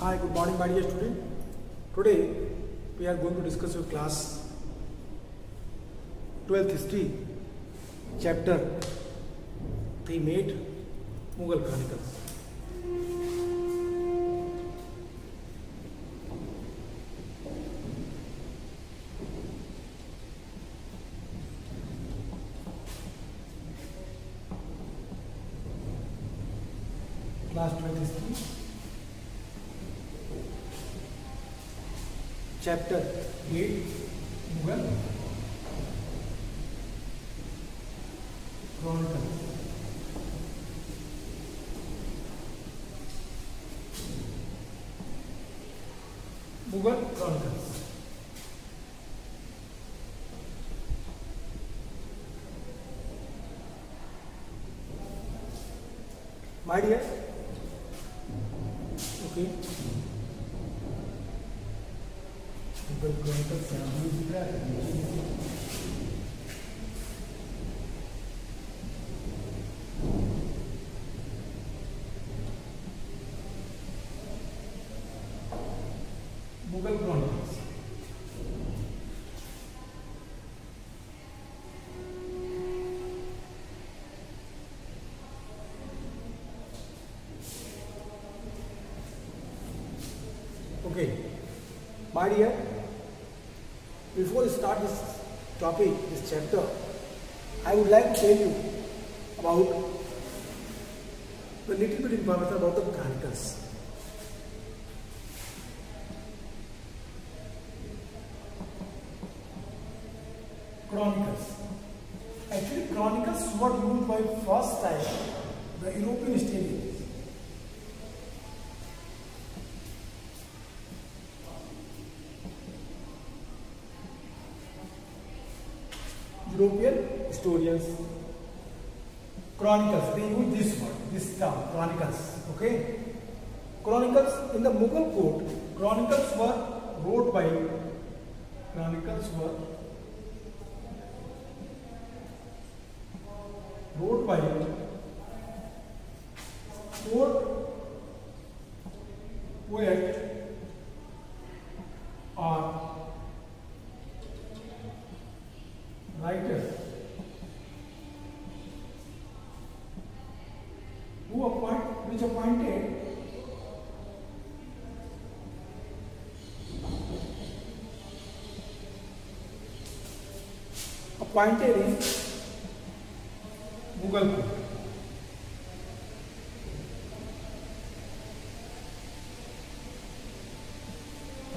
Hi, good morning, my dear student. Today we are going to discuss your class 12th history, chapter theme 8, Mughal Chronicles. Chapter eight Mughal Mughal chronicles my dear Chronicles यहाँ भी दिख रहा है Mughal chronicles Okay, my dear, before we start this topic, this chapter, I would like to tell you about a little bit information about the chronicles. Chronicles. Actually, chronicles were used by first time the European historians. European historians. Chronicles, they use this word, this term, chronicles. Okay? Chronicles in the Mughal court, chronicles were wrote by, chronicles were appointed in Mughal court.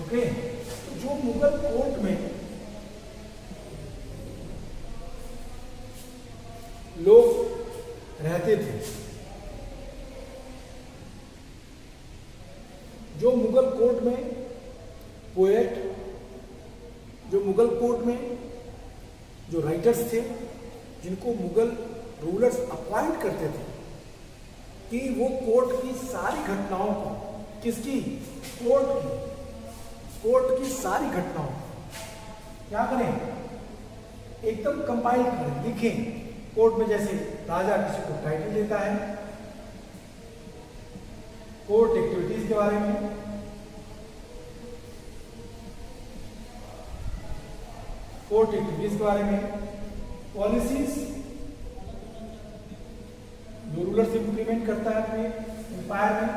Okay तो जो Mughal court में लोग रहते थे, जो Mughal court में poet जो Mughal court में जो राइटर्स थे, जिनको मुगल रूलर्स अपॉइंट करते थे, कि वो कोर्ट की सारी घटनाओं को, किसकी? कोर्ट की। कोर्ट की सारी घटनाओं क्या करें? एकदम कंपाइल करें, लिखें। कोर्ट में जैसे राजा किसी को टाइटल देता है कोर्ट एक्टिविटीज़ के बारे में कोर्ट टू बारे में पॉलिसीज़ जो रूलर्स इंप्लीमेंट करता है अपने एम्पायर में,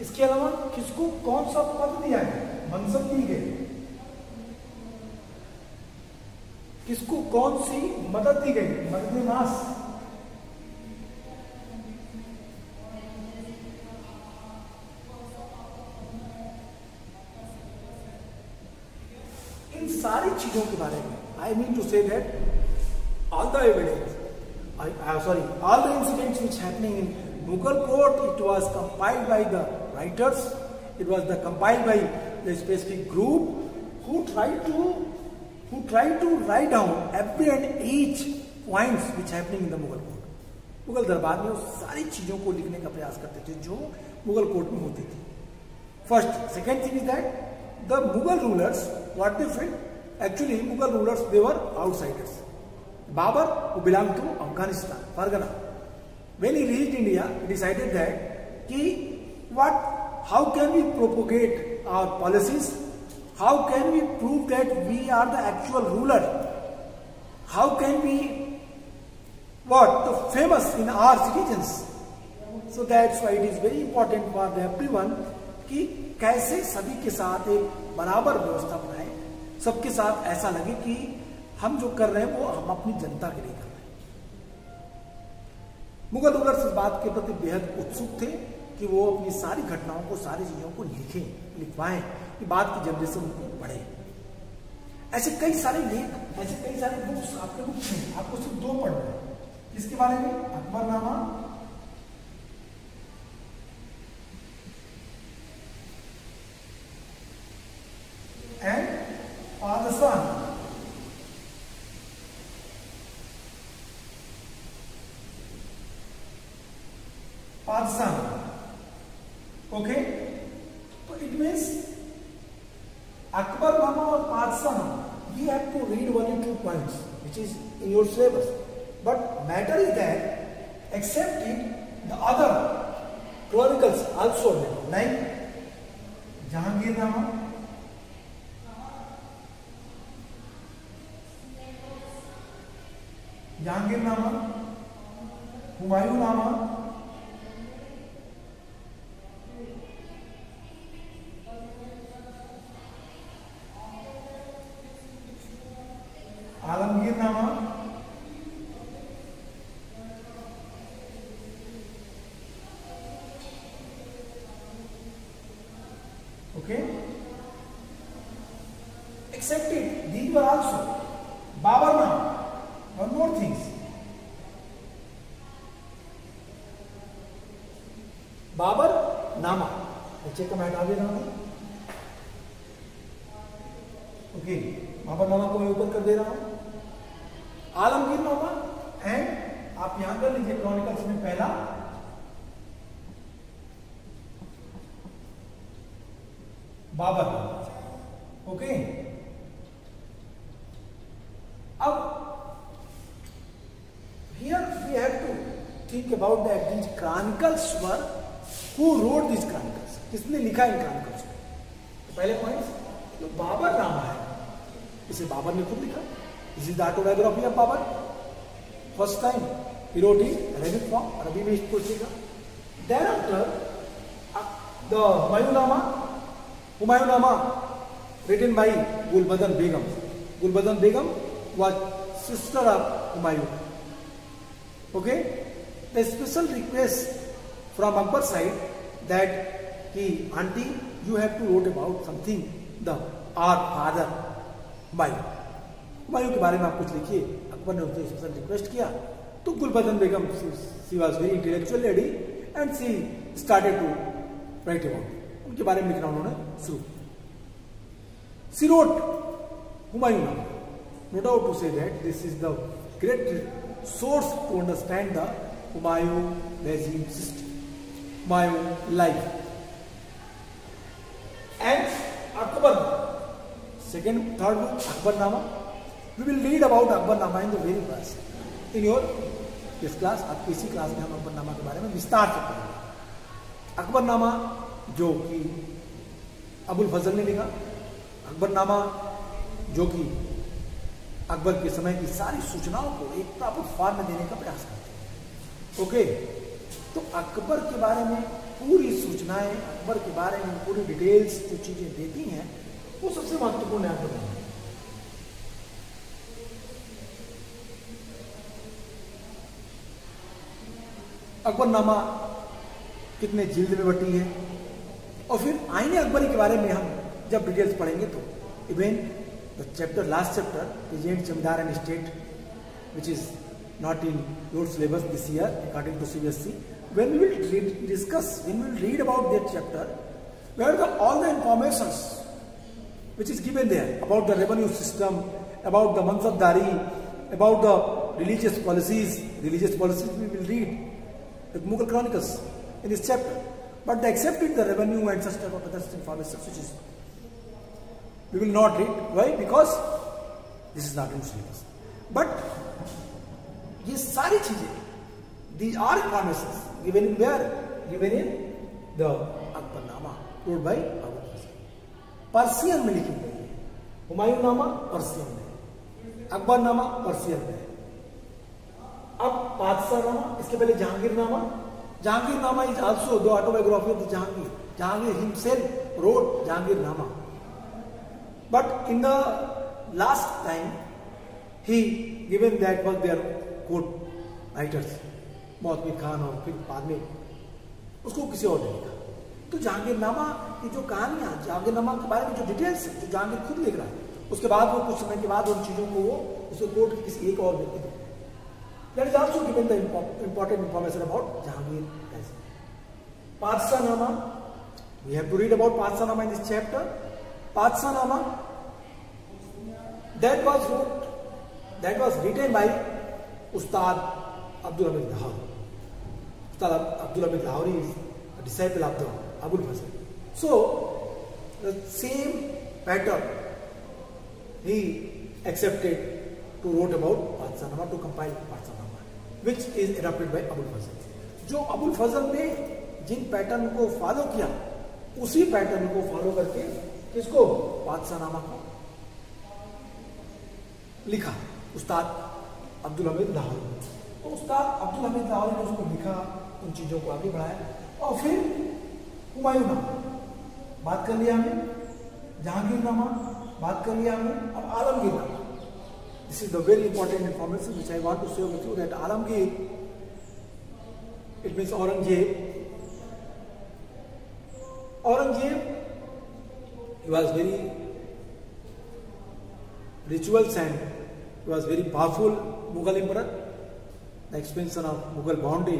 इसके अलावा किसको कौन सा पद दिया गया? मनसब दी गई। किसको कौन सी मदद दी गई? मदद नास चीज़ों के बारे में I mean to say that all the evidence sorry all the incidents which happening in Mughal court it was compiled by the writers it was the compiled by the specific group who try to who try to write down every and each point which happening in the Mughal court Mughal दरबार में उस सारी चीज़ों को लिखने का प्रयास करते थे जो मुगल कोर्ट में होती थी first second thing is that the Mughal rulers what different actually Mughal rulers they were outsiders Babur वो belong to Afghanistan Fergana when he reach India decided that कि what how can we propagate our policies how can we prove that we are the actual ruler how can we what the famous in our citizens so that's why it is very important for every one कि कैसे सभी के साथ एक बराबर व्यवस्था बनाए? सबके साथ ऐसा लगे कि हम जो कर रहे हैं, वो हम अपनी जनता के लिए कर रहे हैं। मुगल रूलर्स इस बात के प्रति बेहद उत्सुक थे कि वो अपनी सारी घटनाओं को, सारी चीज़ों को लिखें, लिखवाएँ, कि बाद की जनरेशन उनको पढ़े ऐसे कई सारे लेख, ऐसे कई सारे बुक्स आपके बुक्स हैं। आपको सिर्फ़ दो पढ़ रहे हैं। किसके बारे में? अकबरनामा एंड पादशाह पादसान ओके तो इट मीन्स अकबर नामा और पादसान you have to read one in two point which is in your syllabus but matter is that except it the other chronicles also नहीं जहांगीर नामा जहांगीर नामा हुमायूं नामा अच्छे कमेंट आ रहा हूँ ओके बाबा मामा को मैं ऊपर कर दे रहा हूँ। आलमगीर मामा हैं आप यहाँ कर लीजिए क्रॉनिकल्स में पहला। बाबर ओके। अब here we have to think about that these chronicles were who wrote this chronicle किसने लिखा इनका तो पहले पॉइंट जो बाबर नामा है इसे बाबर ने खुद लिखा। इज़ इज़ दोग्राफी of Babur first time हिरोडी रेबिक form रवि में इसको लिखा। There after the मयूनामा Humayunnama written by Gulbadan Begum Gulbadan Begum was sister of Humayun okay special request from Akbar side that he auntie you have to wrote about something the our father Humayun Humayun के बारे में आप कुछ लिखिए। अकबर ने उनसे special request किया। तो Gulbadan Begum she was very intellectual lady and she started to write about उनके बारे में लिखना उन्होंने शुरू she wrote Humayunnama no doubt to say that this is the great source to understand the Humayun regime system, Humayun life. And Akbar, second, third book, Akbarnama. We will read about Akbarnama in the very class. In your this class, आप इसी class में हम अकबरनामा के बारे में विस्तार से पढ़ेंगे। अकबरनामा जो कि अबुल फजल ने लिखा। अकबरनामा जो कि अकबर के समय की सारी सूचनाओं को एक प्रॉपर फॉर्म में देने का प्रयास करते हैं। ओके तो अकबर के बारे में पूरी सूचनाएँ अकबर के बारे में पूरी डिटेल्स जो चीज़ें देती हैं वो सबसे महत्वपूर्ण है अकबर अकबरनामा कितने जिल्द में बटी है और फिर आईने अकबरी के बारे में हम जब डिटेल्स पढ़ेंगे तो even the chapter, last chapter, Agent Jamdar and State, which is not in your syllabus this year according to CBSC. When we will read, discuss, when we will read about that chapter, where the, all the informations which is given there about the revenue system, about the Mansabdari, about the religious policies, religious policies we will read the Mughal Chronicles in this chapter. But the accepted the revenue and such type of other information which is we will not read. Why? Because this is not in syllabus. But ये सारी चीजें these are informations given in where? Given in the Akbarnama. Wrote by Abul Fazl Persian में लिखी गई है। हुमायूं नामा Persian में। अकबर नामा पर्सियन में। अब बादशाह नामा इसके पहले Jahangirnama Jahangirnama is also the autobiography of the Jahangir Jahangir himself wrote nama but in the last time he given that was their court मौत में खान और फिर बाद में उसको किसी और ने लिखा। तो जहांगीरनामा की जो कहानियाँ जहांगीरनामा के बारे में जो डिटेल्स है जो जहांगीर खुद लिख रहा है, उसके बाद वो कुछ समय के बाद उन चीज़ों को वो उसे कोर्ट के किसी एक और व्यक्ति that is also given the important information about Jahangir Padshahnama. We have to read about Padshahnama in this chapter Padshahnama that was wrote that was written by Ustad Abdul Hamid Dahal Ustad Abdul Hamid Lahori is a disciple of the Abul Fazl. So, the same pattern he accepted to wrote about Padshah Nama, to compile Padshah which is adopted by Abul Fazl जो अबुल फजल ने जिन pattern को follow किया उसी pattern को follow करके किसको बादशाहनामा को लिखा उस्ताद अब्दुल हमीद लाहौर तो उस्ताद अब्दुल हमीद लाहौर ने उसको लिखा उन चीज़ों को आगे बढ़ाया और फिर हुमायूं नामा। बात कर लिया हमने। जहांगीर नामा, बात कर लिया हमने। और Alamgirnama. This is the very important information which I want to save that Alamgir it means Aurangzeb Aurangzeb he was very rituals and he was very powerful Mughal emperor the expansion of Mughal boundary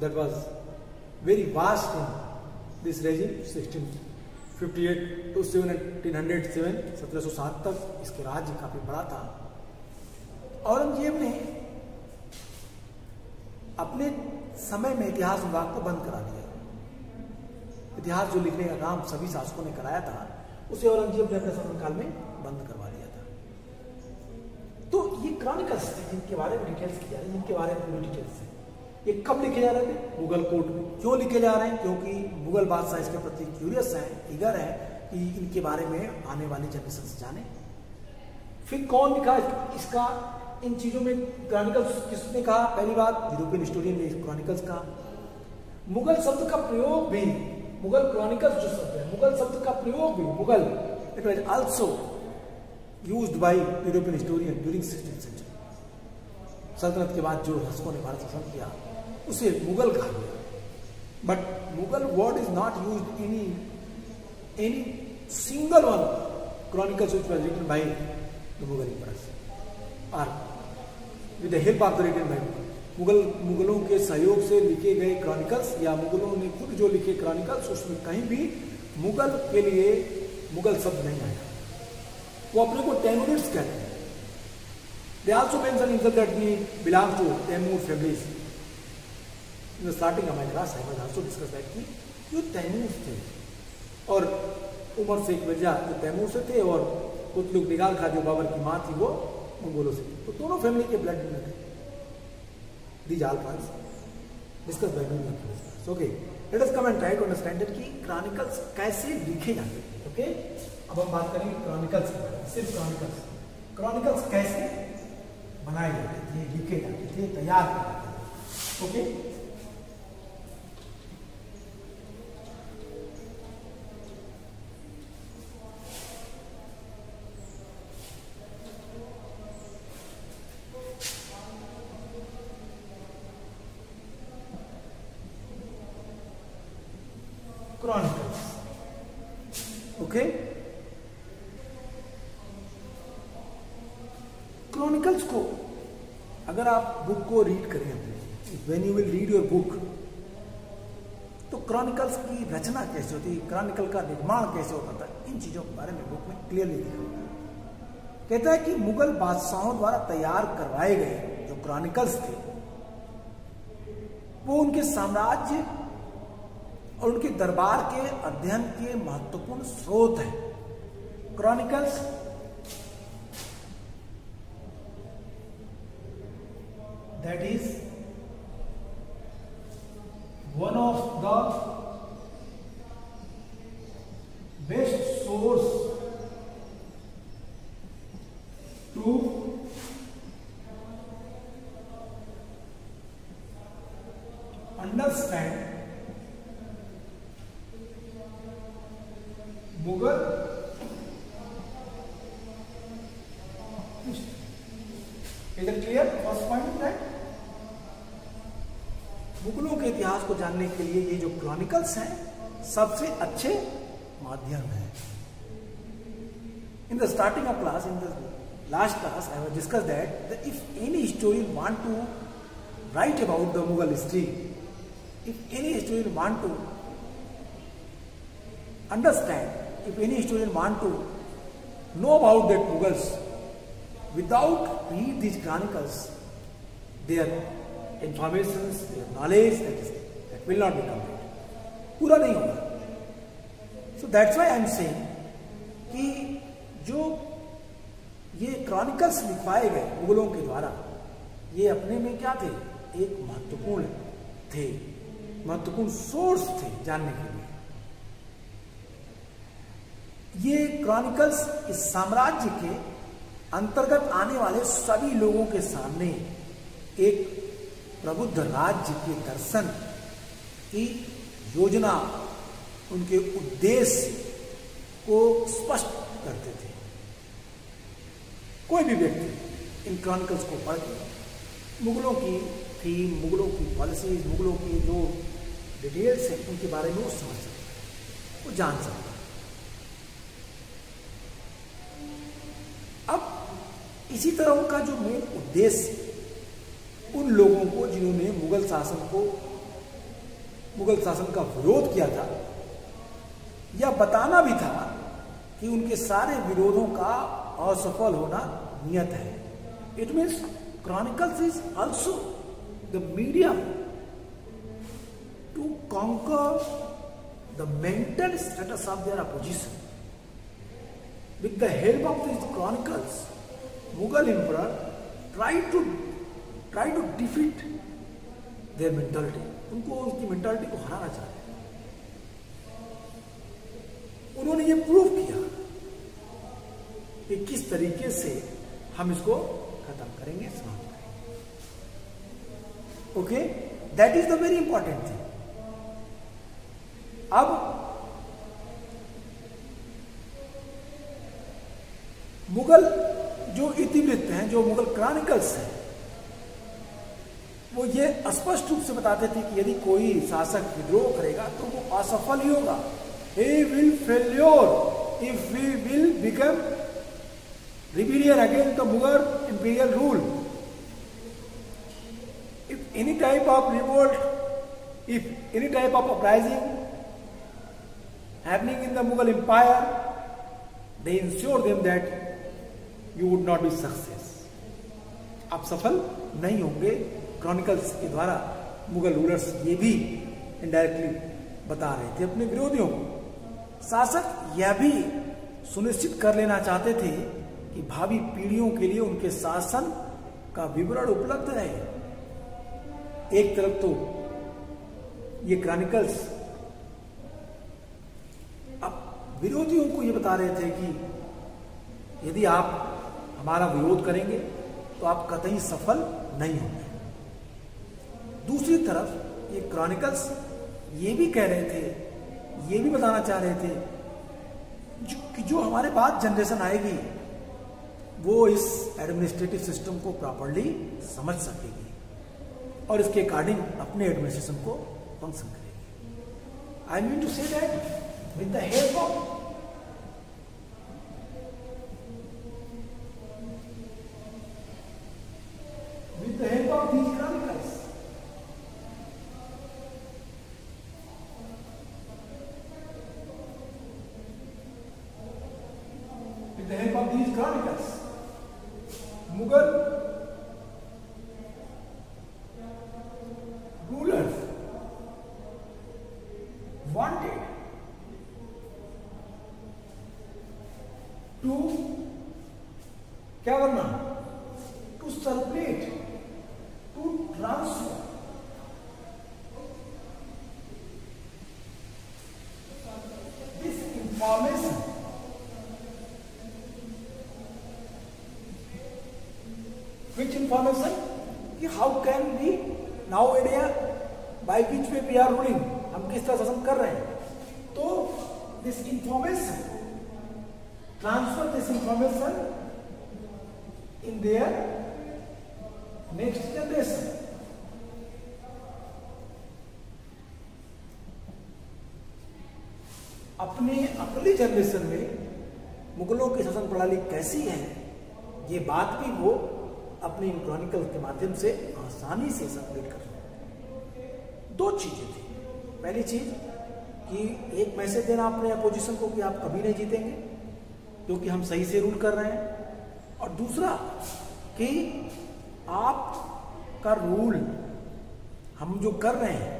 that was very vast in this regime, 1658 to 1707, 1707 तक इसके राज्य काफ़ी बड़ा था। औरंगज़ेब ने अपने समय में इतिहास विभाग को बंद करा दिया। इतिहास जो लिखने का काम सभी शासकों ने कराया था उसे औरंगज़ेब ने अपने शासनकाल में बंद करवा दिया था। तो ये क्रॉनिकल्स थे जिनके बारे में डिटेल्स की जा रही जिनके बारे में डिटेल्स है। ये कब लिखे जा रहे थे? मुगल कोर्ट में। क्यों लिखे जा रहे हैं? क्योंकि मुगल बादशाह इसके प्रति क्यूरियस है इगर है कि इनके बारे में आने वाली जनरेशन से जाने। फिर कौन लिखा इसका, इन चीज़ों में क्रॉनिकल्स किसने कहा? पहली बात यूरोपियन हिस्टोरियन ने क्रॉनिकल्स कहा। मुगल शब्द का प्रयोग भी, मुगल क्रॉनिकल्स जो शब्द है, मुगल शब्द का प्रयोग भी, Mughal it was also use by European historian during sixteen century सल्तनत के बाद जो हस्कों ने भारत शासन किया उसे मुगल कहा गया। But Mughal word is not use any any single one chronicles which was written by the Mughal emperors are with the help of the written bible Mughal, मुगलों के सहयोग से लिखे गए क्रॉनिकल्स या मुगलों ने खुद जो लिखे क्रॉनिकल्स उसमें कहीं भी मुगल के लिए मुगल शब्द नहीं आया। वो अपने को टेमुरिट्स कहते हैं। They also mention in that we belong to Timur families in the starting of my class I was also discuss that कि जो तैमूर थे. और उमर शेख मिर्ज़ा जो तैमूर से थे और कुतलुक निगाल खा जो बाबर की माँ थी वो मंगोलों से तो दोनों फैमिली के ब्लड में थे। These all points discussed by many of us. Okay, let us come and try to understand that कि क्रॉनिकल्स कैसे लिखे जाते हैं ओके अब हम बात करेंगे क्रॉनिकल्स के बारे में। सिर्फ़ क्रॉनिकल्स क्रॉनिकल्स कैसे बनाए जाते थे लिखे जाते थे तैयार किए जाते थे ओके क्रॉनिकल्स ओके क्रॉनिकल्स को अगर आप बुक को रीड करें when you will read your book तो क्रॉनिकल्स की रचना कैसे होती है? क्रॉनिकल का निर्माण कैसे होता था? इन चीज़ों के बारे में बुक में क्लियरली लिखा हुआ है। कहता है कि मुगल बादशाहों द्वारा तैयार करवाए गए जो क्रॉनिकल्स थे, वो उनके साम्राज्य और उनके दरबार के अध्ययन के महत्वपूर्ण स्रोत है। Chronicles that is one of the source to understand Mughal history. इधर क्लियर फ़र्स्ट पॉइंट है मुगलों के इतिहास को जानने के लिए ये जो क्रॉनिकल्स हैं, सबसे अच्छे माध्यम है। In the starting of class in the last class I was discuss that the if any historian want to write about the Mughal history if any historian want to understand if any historian want to know about that Mughals without read these chronicles, their informations, their knowledge, that, is, that will not be complete. पूरा नहीं होगा। So that's why I am saying कि जो ये chronicles लिखवाए गए मुगलों के द्वारा ये अपने में क्या थे? एक महत्वपूर्ण थे महत्वपूर्ण सोर्स थे जानने के लिए। ये क्रॉनिकल्स इस साम्राज्य के अंतर्गत आने वाले सभी लोगों के सामने एक प्रबुद्ध राज्य के दर्शन की योजना, उनके उद्देश्य को स्पष्ट करते थे। कोई भी व्यक्ति इन क्रॉनिकल्स को पढ़ के, मुगलों की थीम मुगलों की पॉलिसीज़ मुगलों की जो डिटेल्स हैं, उनके बारे में वो समझ सकता वो जान सकता अब इसी तरह उनका जो मेन उद्देश्य उन लोगों को जिन्होंने मुगल शासन को मुगल शासन का विरोध किया था या बताना भी था कि उनके सारे विरोधों का असफल होना नियत है। It means chronicles is also the medium to conquer the mental status of their opposition With the help of these chronicles, Mughal emperor tried to, try to defeat their mentality. उनको उनकी मेंटालिटी को हराना चाहते हैं। उन्होंने ये prove किया कि किस तरीके से हम इसको खत्म करेंगे, समाप्त करेंगे। Okay that is the very important thing अब मुगल जो इतिवृत्त हैं जो मुगल क्रॉनिकल्स हैं वो ये स्पष्ट रूप से बताते थे कि यदि कोई शासक विद्रोह करेगा तो वो असफल ही होगा। Will failure if we will become rebellion against the Mughal imperial rule if any type of revolt if any type of uprising happening in the Mughal Empire, they ensure them that you would not be success. आप सफल नहीं होंगे। Chronicles के द्वारा Mughal rulers ये भी indirectly बता रहे थे अपने विरोधियों को। शासक यह भी सुनिश्चित कर लेना चाहते थे कि भावी पीढ़ियों के लिए उनके शासन का विवरण उपलब्ध रहे। एक तरफ़ तो ये क्रॉनिकल्स अब विरोधियों को ये बता रहे थे कि यदि आप हमारा विरोध करेंगे तो आप कतई सफल नहीं होंगे। दूसरी तरफ़ ये क्रॉनिकल्स ये भी कह रहे थे ये भी बताना चाह रहे थे जो, कि जो हमारे बाद जनरेशन आएगी वो इस एडमिनिस्ट्रेटिव सिस्टम को प्रॉपरली समझ सकेगी और इसके अकॉर्डिंग अपने एडमिनिस्ट्रेशन को फ़ंक्शन करेगी I mean to say that with the help of with the help of these chronicles. With the help of these chronicles, Mughal information which information कि how can we now idea by which way we are ruling हम किस तरह शासन कर रहे हैं? तो this information transfer this information in their next generation. अपने अगली जनरेशन में मुगलों की शासन प्रणाली कैसी है? ये बात भी वो अपने इन क्रॉनिकल के माध्यम से आसानी से संकलित कर दो चीज़ें थी। पहली चीज़ कि एक मैसेज देना अपने अपोजिशन को कि आप कभी नहीं जीतेंगे, क्योंकि हम सही से रूल कर रहे हैं। और दूसरा कि आप का रूल हम जो कर रहे हैं,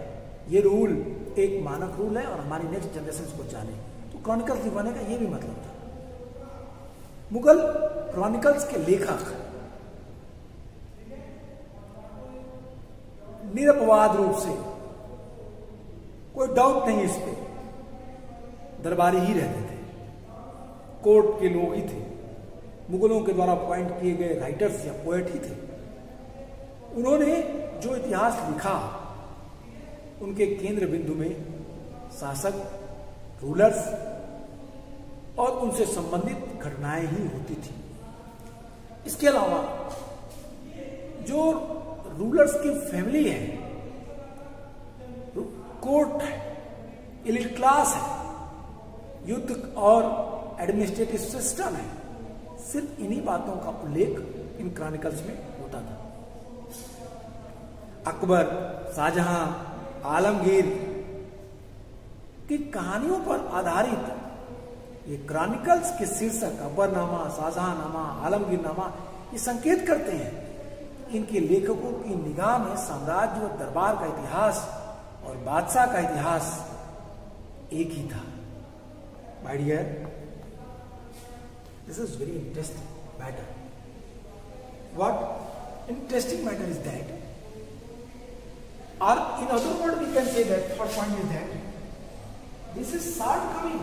ये रूल एक मानक रूल है और हमारी नेक्स्ट जनरेशन को जाने। तो क्रॉनिकल्स लिखवाने का ये भी मतलब था। मुगल क्रॉनिकल्स के लेखक निरपवाद रूप से कोई डाउट नहीं इस पे। दरबारी ही रहते थे। कोर्ट के लोग ही थे। मुगलों के द्वारा अपॉइंट किए गए राइटर्स या पोएट ही थे। उन्होंने जो इतिहास लिखा, उनके केंद्र बिंदु में शासक रूलर्स और उनसे संबंधित घटनाएँ ही होती थी। इसके अलावा जो रूलर्स की फैमिली है कोर्ट है इलिट क्लास है, युद्ध और एडमिनिस्ट्रेटिव सिस्टम है। सिर्फ़ इन्हीं बातों का उल्लेख इन क्रॉनिकल्स में होता था। अकबर, शाहजहां, आलमगीर की कहानियों पर आधारित ये क्रॉनिकल्स के शीर्षक अकबरनामा, शाहजहांनामा, आलमगीरनामा ये संकेत करते हैं। इनके लेखकों की निगाह में साम्राज्य और दरबार का इतिहास और बादशाह का इतिहास एक ही था। My dear this is very interesting matter what interesting matter is that or in other word we can say that third point is that this is shortcoming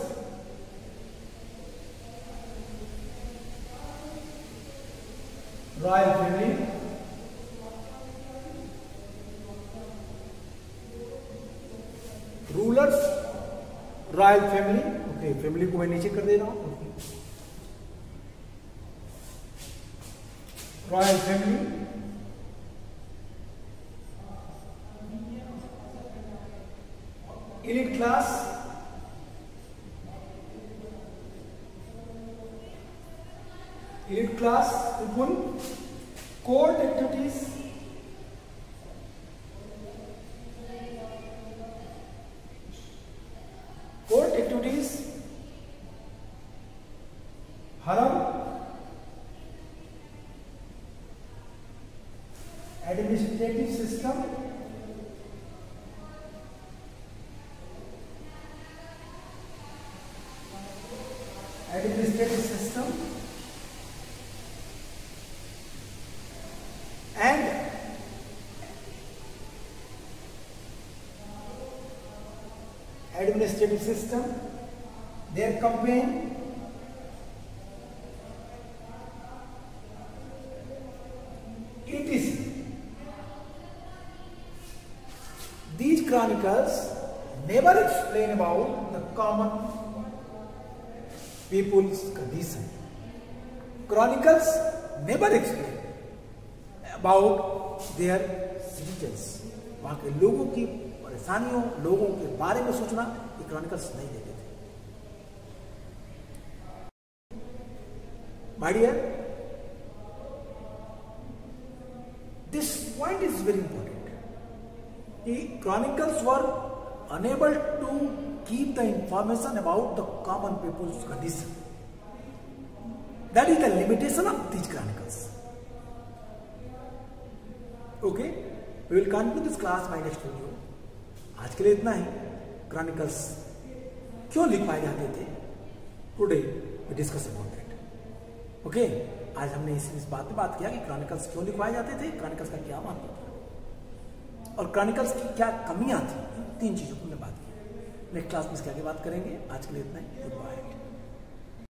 में rulers royal family okay family को मैं नीचे कर दे रहा हूँ। Royal family elite class elite class उपन्यास court activities administrative system their campaign etc these chronicles never explain about the common people's condition. Chronicles never explain about their citizens. वहाँ के लोगों की परेशानियों लोगों के बारे में सोचना क्रॉनिकल्स नहीं देते थे। My dear this point is very important कि chronicles were unable to keep the information about the common people's condition that is the limitation of these chronicles okay we will continue this class my next video आज के लिए इतना ही। Chronicles क्यों लिखवाए जाते थे? Today we discuss about that okay आज हमने इस, इस बात पे बात किया कि क्रॉनिकल्स क्यों लिखवाए जाते थे? क्रॉनिकल्स का क्या महत्व था? और क्रॉनिकल्स की क्या कमियाँ थी? तीन चीज़ों को हमने बात की नेक्स्ट क्लास में इसके आगे बात करेंगे। आज के लिए इतना ही। Good bye